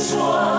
说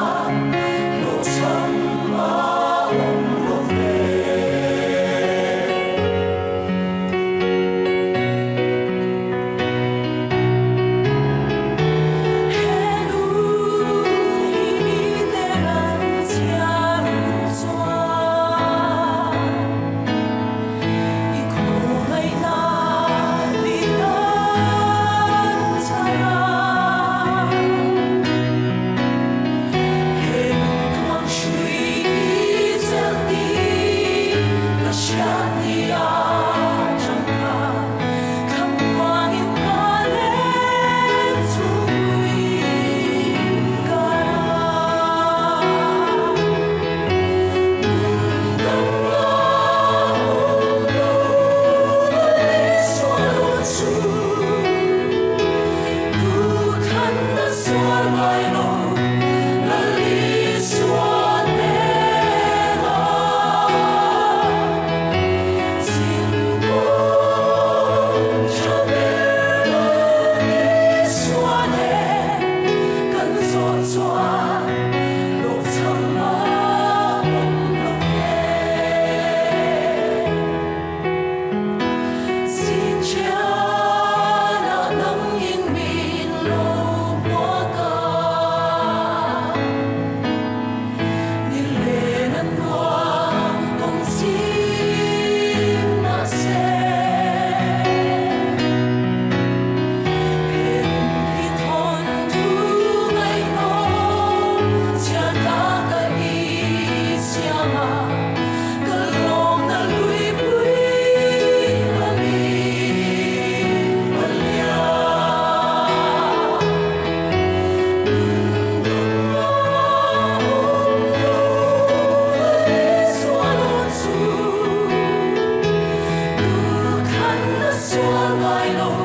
Sua Meinung.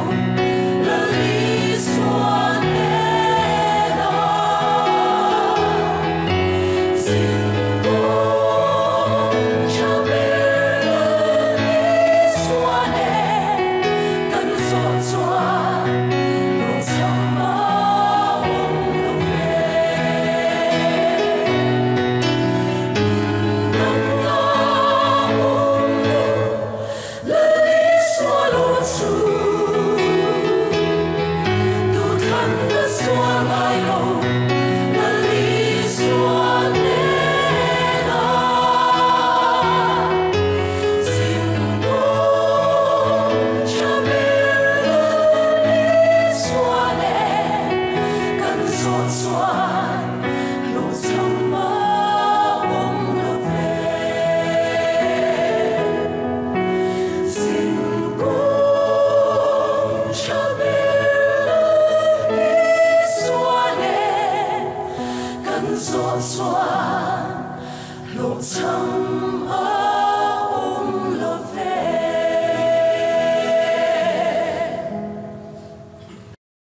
Tom.